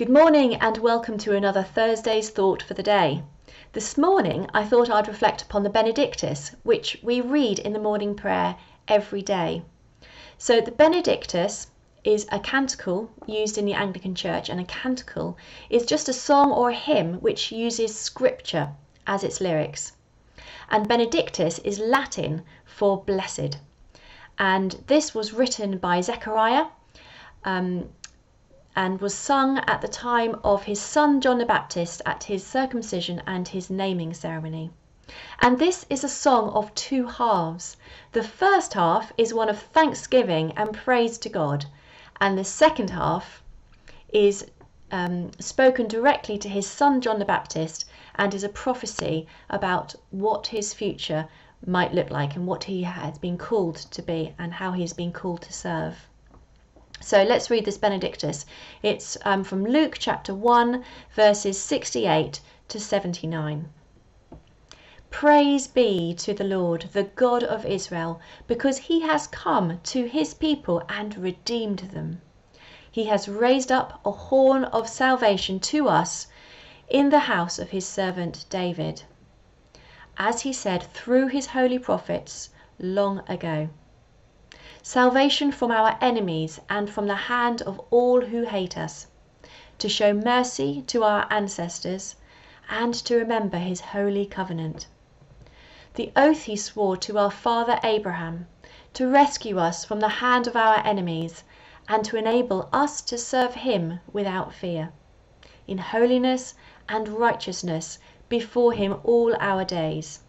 Good morning and welcome to another Thursday's Thought for the Day. This morning I thought I'd reflect upon the Benedictus, which we read in the morning prayer every day. So, the Benedictus is a canticle used in the Anglican Church, and a canticle is just a song or a hymn which uses scripture as its lyrics. And Benedictus is Latin for blessed. And this was written by Zechariah. Um, and was sung at the time of his son John the Baptist at his circumcision and his naming ceremony. And this is a song of two halves. The first half is one of thanksgiving and praise to God, and the second half is um, spoken directly to his son John the Baptist and is a prophecy about what his future might look like and what he has been called to be and how he has been called to serve. So let's read this Benedictus. It's um, from Luke chapter 1, verses 68 to 79. Praise be to the Lord, the God of Israel, because he has come to his people and redeemed them. He has raised up a horn of salvation to us in the house of his servant David, as he said through his holy prophets long ago salvation from our enemies and from the hand of all who hate us, to show mercy to our ancestors, and to remember his holy covenant. The oath he swore to our father Abraham, to rescue us from the hand of our enemies, and to enable us to serve him without fear, in holiness and righteousness before him all our days.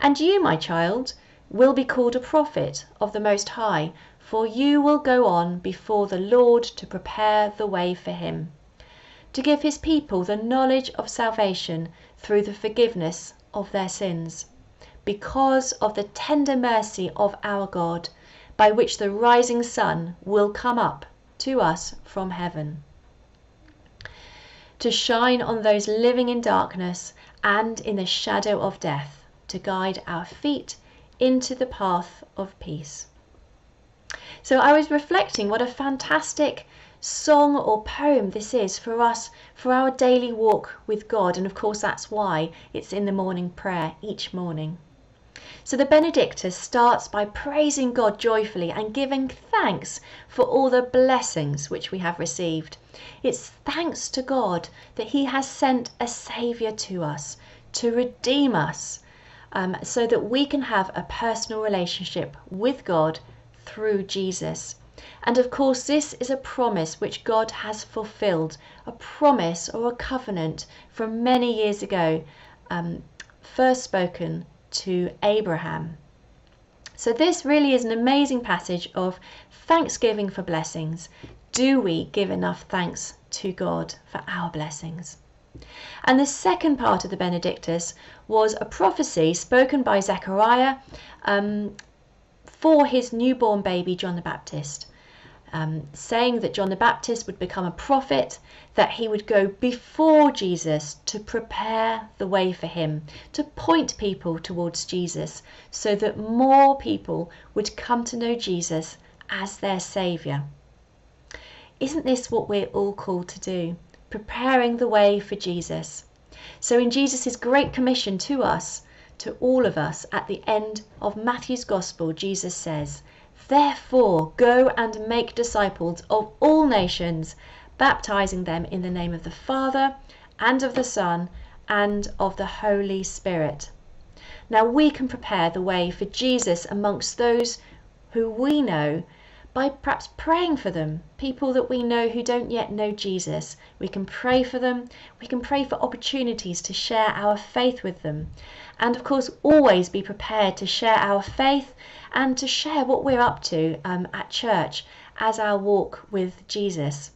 And you, my child, will be called a prophet of the Most High, for you will go on before the Lord to prepare the way for him, to give his people the knowledge of salvation through the forgiveness of their sins, because of the tender mercy of our God, by which the rising sun will come up to us from heaven. To shine on those living in darkness and in the shadow of death, to guide our feet into the path of peace. So I was reflecting what a fantastic song or poem this is for us for our daily walk with God. And of course, that's why it's in the morning prayer each morning. So the Benedictus starts by praising God joyfully and giving thanks for all the blessings which we have received. It's thanks to God that He has sent a Saviour to us to redeem us um, so that we can have a personal relationship with God through Jesus. And of course, this is a promise which God has fulfilled, a promise or a covenant from many years ago, um, first spoken to Abraham. So, this really is an amazing passage of thanksgiving for blessings. Do we give enough thanks to God for our blessings? And the second part of the Benedictus was a prophecy spoken by Zechariah um, for his newborn baby, John the Baptist. Um, saying that John the Baptist would become a prophet, that he would go before Jesus to prepare the way for him, to point people towards Jesus, so that more people would come to know Jesus as their Saviour. Isn't this what we're all called to do? Preparing the way for Jesus. So, in Jesus' great commission to us, to all of us, at the end of Matthew's Gospel, Jesus says, Therefore, go and make disciples of all nations, baptizing them in the name of the Father, and of the Son, and of the Holy Spirit. Now, we can prepare the way for Jesus amongst those who we know by perhaps praying for them, people that we know who don't yet know Jesus. We can pray for them. We can pray for opportunities to share our faith with them. And of course, always be prepared to share our faith and to share what we're up to um, at church as our walk with Jesus.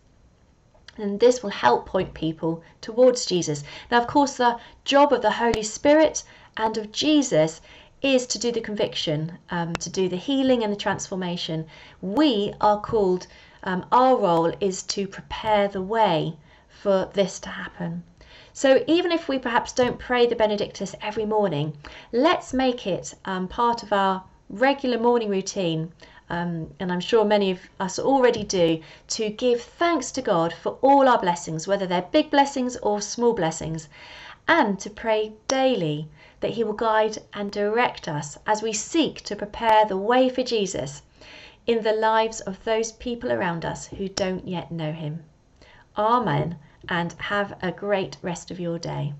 And this will help point people towards Jesus. Now, of course, the job of the Holy Spirit and of Jesus is to do the conviction, um, to do the healing and the transformation. We are called, um, our role is to prepare the way for this to happen. So even if we perhaps don't pray the Benedictus every morning, let's make it um, part of our regular morning routine um, and I'm sure many of us already do, to give thanks to God for all our blessings, whether they're big blessings or small blessings, and to pray daily that He will guide and direct us as we seek to prepare the way for Jesus in the lives of those people around us who don't yet know Him. Amen, and have a great rest of your day.